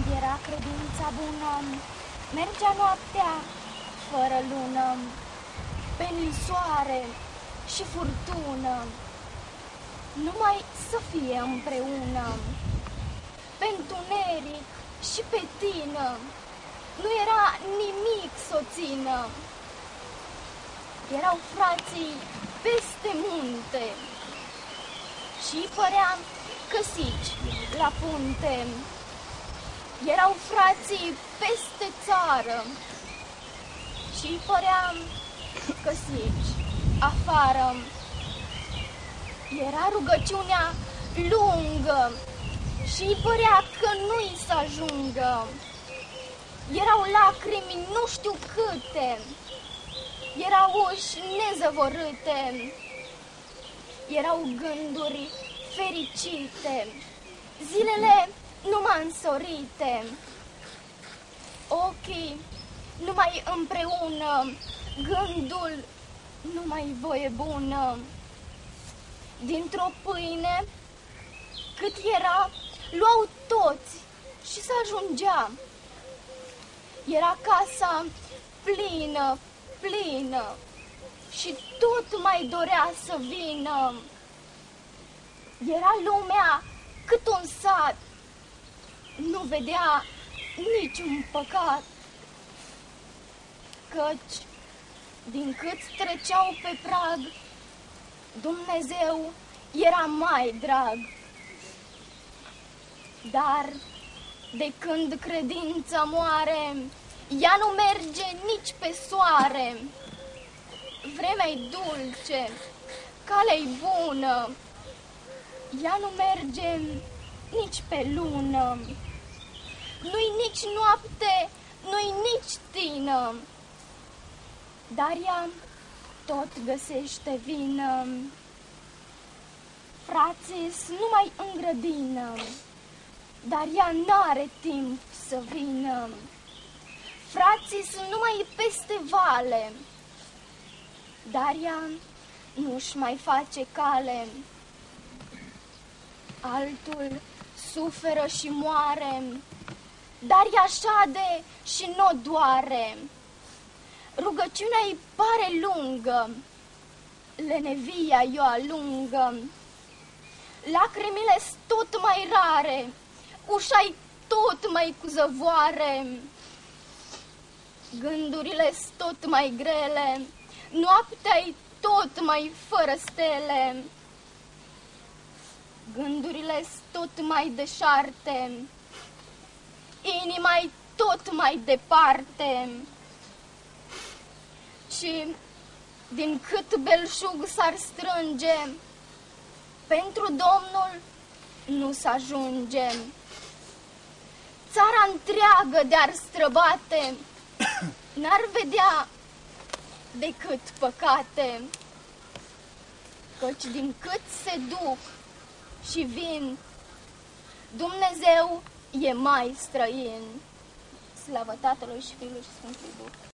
Când era credința bună, mergea noaptea fără lună, pe soare și furtună, numai să fie împreună. Pe întuneric și pe tine nu era nimic să o țină. Erau frații peste munte și părea căsici la punte. Erau frații peste țară și părea căsici afară. Era rugăciunea lungă și părea că nu-i să ajungă. Erau lacrimi nu știu câte, erau uși nezăvorâte, erau gânduri fericite, zilele numai însorite, ochii numai împreună, gândul numai voie bună. Dintr-o pâine, cât era, luau toți și să ajungea. Era casa plină, plină și tot mai dorea să vină. Era lumea cât un sat, nu vedea niciun păcat, căci din cât treceau pe prag, Dumnezeu era mai drag. Dar de când credința moare, ea nu merge nici pe soare. Vremea-i dulce, calea-i bună, ea nu merge nici pe lună. Nu-i nici noapte, nu-i nici tină, dar ea tot găsește vină. Frații numai în grădină, dar ea n-are timp să vină. Frații sunt numai peste vale, dar ea nu-și mai face cale. Altul suferă și moare, dar ea șade și nu doare. Rugăciunea îi pare lungă, lenevia i-o alungă. Lacrimile tot mai rare, ușa tot mai cu zăvoare. Gândurile tot mai grele, noaptea tot mai fără stele. Gândurile tot mai deșarte, inima tot mai departe. Și din cât belșug s-ar strânge, pentru Domnul nu s-ajunge. Țara întreagă de-ar străbate, n-ar vedea decât păcate. Căci din cât se duc și vin, Dumnezeu e mai străin. Slavă Tatălui și Fiului și Sfântului Duh.